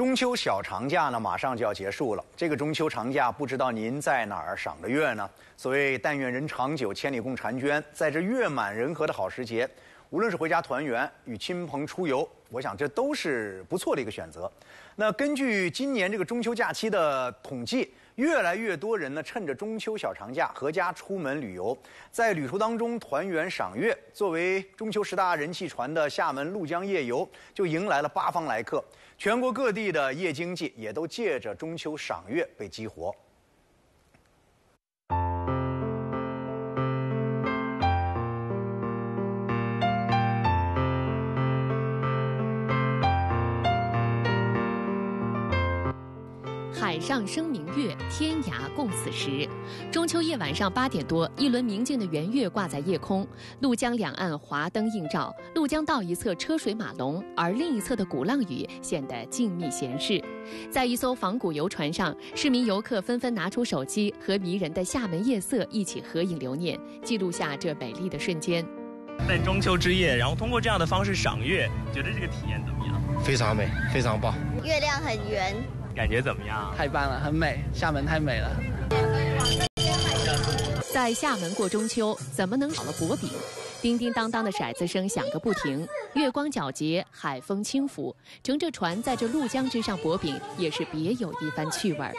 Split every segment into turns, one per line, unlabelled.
中秋小长假呢，马上就要结束了。这个中秋长假，不知道您在哪儿赏着月呢？所谓“但愿人长久，千里共婵娟”。在这月满人和的好时节，无论是回家团圆、与亲朋出游，我想这都是不错的一个选择。那根据今年这个中秋假期的统计，越来越多人呢趁着中秋小长假合家出门旅游，在旅途当中团圆赏月。作为中秋十大人气船的厦门鹭江夜游，就迎来了八方来客。全国各地的夜经济也都借着中秋赏月被激活。
上生明月，天涯共此时。中秋夜晚上八点多，一轮明净的圆月挂在夜空，鹭江两岸华灯映照，鹭江道一侧车水马龙，而另一侧的鼓浪屿显得静谧闲适。在一艘仿古游船上，市民游客纷纷拿出手机和迷人的厦门夜色一起合影留念，记录下这美丽的瞬间。
在中秋之夜，然后通过这样的方式赏月，觉得这个体验怎么样？
非常美，非常棒。
月亮很圆。
感觉怎么样？
太棒了，很美，厦门太美了。
在厦门过中秋，怎么能少了薄饼？叮叮当当的骰子声响个不停，月光皎洁，海风轻拂，乘着船在这鹭江之上薄饼，也是别有一番趣味儿。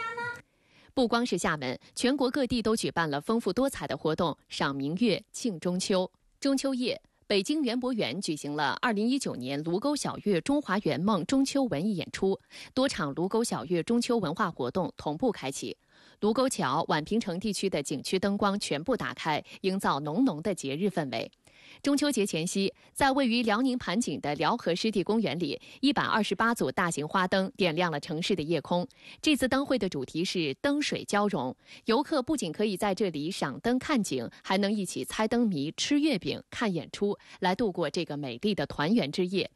不光是厦门，全国各地都举办了丰富多彩的活动，赏明月，庆中秋。中秋夜。北京园博园举行了二零一九年卢沟晓月中华圆梦中秋文艺演出，多场卢沟晓月中秋文化活动同步开启。卢沟桥、宛平城地区的景区灯光全部打开，营造浓浓的节日氛围。中秋节前夕，在位于辽宁盘锦的辽河湿地公园里，一百二十八组大型花灯点亮了城市的夜空。这次灯会的主题是灯水交融，游客不仅可以在这里赏灯看景，还能一起猜灯谜、吃月饼、看演出，来度过这个美丽的团圆之夜。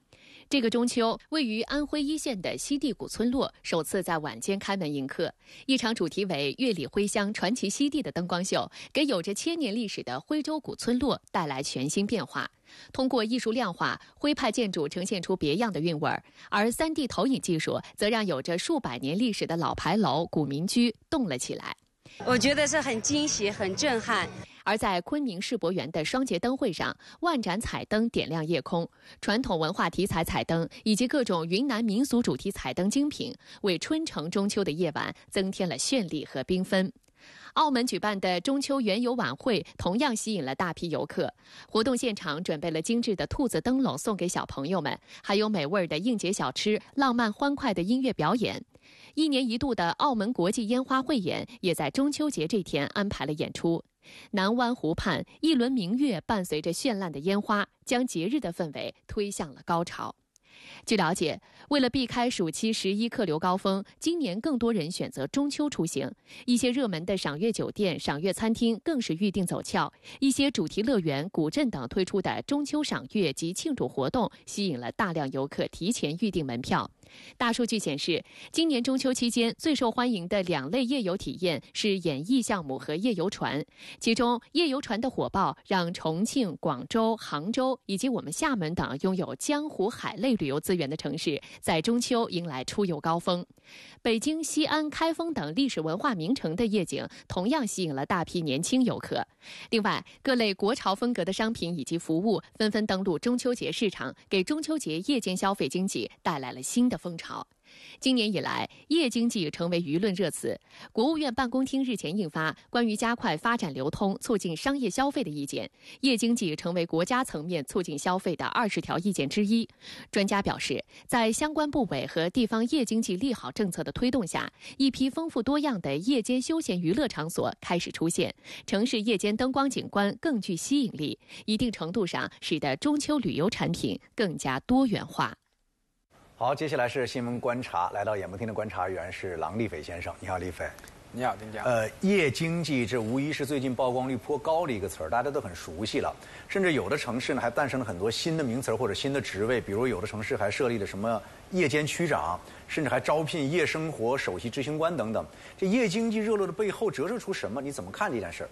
这个中秋，位于安徽一线的西递古村落首次在晚间开门迎客。一场主题为“月里徽乡，传奇西递”的灯光秀，给有着千年历史的徽州古村落带来全新变化。通过艺术亮化，徽派建筑呈现出别样的韵味儿，而 3D 投影技术则让有着数百年历史的老牌楼、古民居动了起来。
我觉得是很惊喜、很震撼。
而在昆明世博园的双节灯会上，万盏彩灯点亮夜空，传统文化题材彩灯以及各种云南民俗主题彩灯精品，为春城中秋的夜晚增添了绚丽和缤纷。澳门举办的中秋园游晚会同样吸引了大批游客，活动现场准备了精致的兔子灯笼送给小朋友们，还有美味的应节小吃、浪漫欢快的音乐表演。一年一度的澳门国际烟花汇演也在中秋节这天安排了演出。南湾湖畔，一轮明月伴随着绚烂的烟花，将节日的氛围推向了高潮。据了解，为了避开暑期十一客流高峰，今年更多人选择中秋出行。一些热门的赏月酒店、赏月餐厅更是预订走俏。一些主题乐园、古镇等推出的中秋赏月及庆祝活动，吸引了大量游客提前预订门票。大数据显示，今年中秋期间最受欢迎的两类夜游体验是演艺项目和夜游船。其中，夜游船的火爆让重庆、广州、杭州以及我们厦门等拥有江湖海类旅游资源的城市，在中秋迎来出游高峰。北京、西安、开封等历史文化名城的夜景同样吸引了大批年轻游客。另外，各类国潮风格的商品以及服务纷纷登陆中秋节市场，给中秋节夜间消费经济带来了新的。风潮，今年以来，夜经济成为舆论热词。国务院办公厅日前印发《关于加快发展流通、促进商业消费的意见》，夜经济成为国家层面促进消费的二十条意见之一。专家表示，在相关部委和地方夜经济利好政策的推动下，一批丰富多样的夜间休闲娱乐场所开始出现，城市夜间灯光景观更具吸引力，一定程度上使得中秋旅游产品更加多元化。
好，接下来是新闻观察。来到演播厅的观察员是郎立斐先生。你好，立斐。
你好，丁佳。
呃，夜经济这无疑是最近曝光率颇高的一个词儿，大家都很熟悉了。甚至有的城市呢，还诞生了很多新的名词或者新的职位，比如有的城市还设立了什么夜间区长，甚至还招聘夜生活首席执行官等等。这夜经济热络的背后折射出什么？你怎么看这件事儿？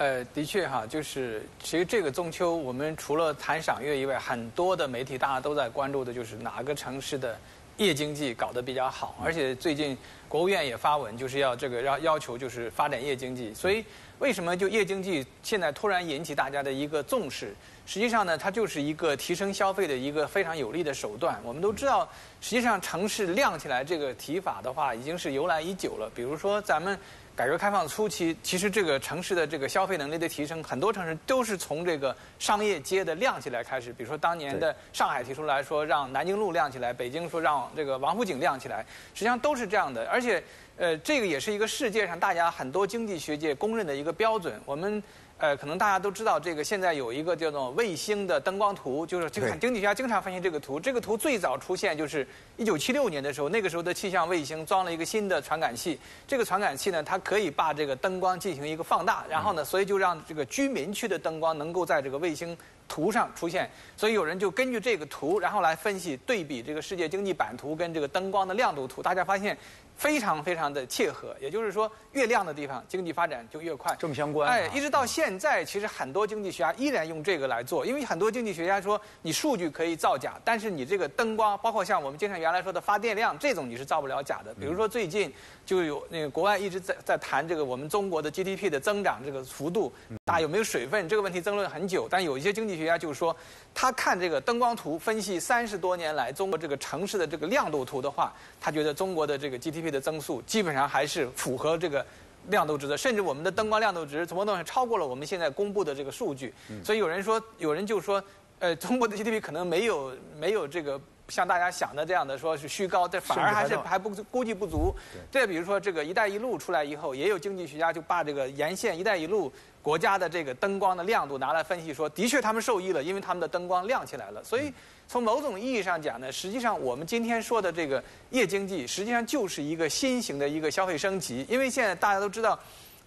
呃，的确哈，就是其实这个中秋，我们除了谈赏月以外，很多的媒体大家都在关注的，就是哪个城市的夜经济搞得比较好，而且最近国务院也发文，就是要这个要要求就是发展夜经济。所以为什么就夜经济现在突然引起大家的一个重视？实际上呢，它就是一个提升消费的一个非常有力的手段。我们都知道，实际上城市亮起来这个提法的话，已经是由来已久了。比如说咱们。改革开放初期，其实这个城市的这个消费能力的提升，很多城市都是从这个商业街的亮起来开始。比如说当年的上海提出来说让南京路亮起来，北京说让这个王府井亮起来，实际上都是这样的。而且，呃，这个也是一个世界上大家很多经济学界公认的一个标准。我们。呃，可能大家都知道，这个现在有一个叫做卫星的灯光图，就是这个经济学家经常分析这个图。这个图最早出现就是一九七六年的时候，那个时候的气象卫星装了一个新的传感器。这个传感器呢，它可以把这个灯光进行一个放大，然后呢，所以就让这个居民区的灯光能够在这个卫星图上出现。所以有人就根据这个图，然后来分析对比这个世界经济版图跟这个灯光的亮度图，大家发现。非常非常的切合，也就是说，越亮的地方，经济发展就越快，
正相关。
哎，一直到现在，其实很多经济学家依然用这个来做，因为很多经济学家说，你数据可以造假，但是你这个灯光，包括像我们经常原来说的发电量，这种你是造不了假的。比如说最近就有那个国外一直在在谈这个我们中国的 GDP 的增长这个幅度大有没有水分这个问题争论很久，但有一些经济学家就是说，他看这个灯光图分析三十多年来中国这个城市的这个亮度图的话，他觉得中国的这个 GDP。的增速基本上还是符合这个亮度值的，甚至我们的灯光亮度值从某种上超过了我们现在公布的这个数据。所以有人说，有人就说，呃，中国的 GDP 可能没有没有这个。像大家想的这样的，说是虚高，这反而还是还不估计不足。再比如说，这个“一带一路”出来以后，也有经济学家就把这个沿线“一带一路”国家的这个灯光的亮度拿来分析，说的确他们受益了，因为他们的灯光亮起来了。所以从某种意义上讲呢，实际上我们今天说的这个夜经济，实际上就是一个新型的一个消费升级。因为现在大家都知道，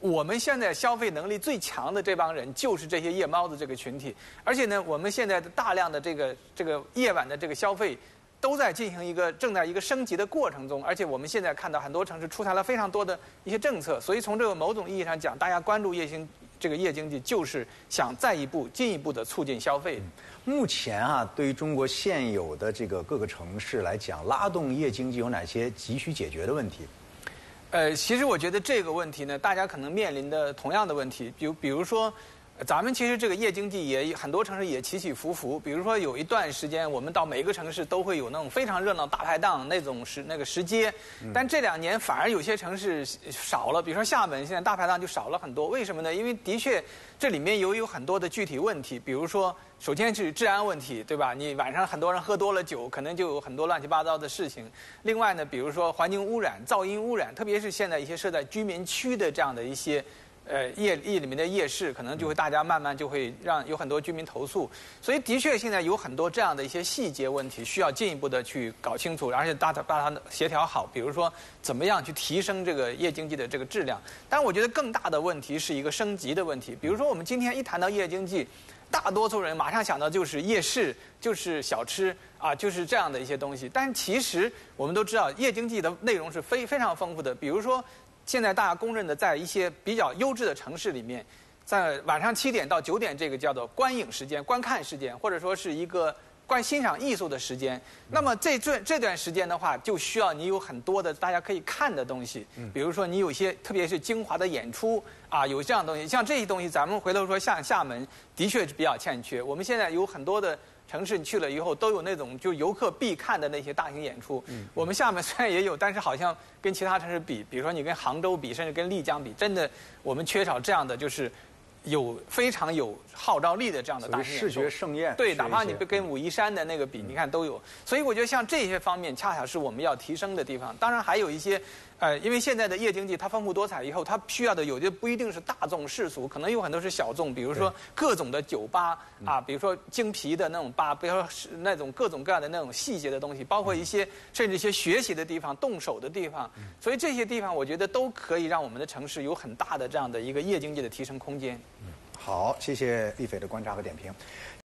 我们现在消费能力最强的这帮人就是这些夜猫子这个群体，而且呢，我们现在的大量的这个这个夜晚的这个消费。都在进行一个正在一个升级的过程中，而且我们现在看到很多城市出台了非常多的一些政策，所以从这个某种意义上讲，大家关注夜经这个夜经济，就是想再一步进一步的促进消费。
目前啊，对于中国现有的这个各个城市来讲，拉动夜经济有哪些急需解决的问题？
呃，其实我觉得这个问题呢，大家可能面临的同样的问题，比如比如说。咱们其实这个夜经济也很多城市也起起伏伏，比如说有一段时间，我们到每一个城市都会有那种非常热闹大排档那种时那个时街，但这两年反而有些城市少了，比如说厦门现在大排档就少了很多，为什么呢？因为的确这里面有有很多的具体问题，比如说首先是治安问题，对吧？你晚上很多人喝多了酒，可能就有很多乱七八糟的事情。另外呢，比如说环境污染、噪音污染，特别是现在一些设在居民区的这样的一些。呃，夜夜里面的夜市，可能就会大家慢慢就会让有很多居民投诉，所以的确现在有很多这样的一些细节问题需要进一步的去搞清楚，而且大家把它协调好。比如说，怎么样去提升这个夜经济的这个质量？但我觉得更大的问题是一个升级的问题。比如说，我们今天一谈到夜经济，大多数人马上想到就是夜市，就是小吃啊，就是这样的一些东西。但其实我们都知道，夜经济的内容是非非常丰富的。比如说。现在大家公认的，在一些比较优质的城市里面，在晚上七点到九点这个叫做观影时间、观看时间，或者说是一个观欣赏艺术的时间。那么这这这段时间的话，就需要你有很多的大家可以看的东西，比如说你有些特别是精华的演出啊，有这样东西。像这些东西，咱们回头说，像厦门的确是比较欠缺。我们现在有很多的。城市你去了以后都有那种就游客必看的那些大型演出。我们厦门虽然也有，但是好像跟其他城市比，比如说你跟杭州比，甚至跟丽江比，真的我们缺少这样的就是。有非常有号召力的这样的大
视觉盛宴，
对，哪怕你跟武夷山的那个比，你看都有。所以我觉得像这些方面，恰恰是我们要提升的地方。当然还有一些，呃，因为现在的夜经济它丰富多彩以后，它需要的有的不一定是大众世俗，可能有很多是小众，比如说各种的酒吧啊，比如说精皮的那种吧，比如说是那种各种各样的那种细节的东西，包括一些甚至一些学习的地方、动手的地方。所以这些地方，我觉得都可以让我们的城市有很大的这样的一个夜经济的提升空间。
好，谢谢丽斐的观察和点评。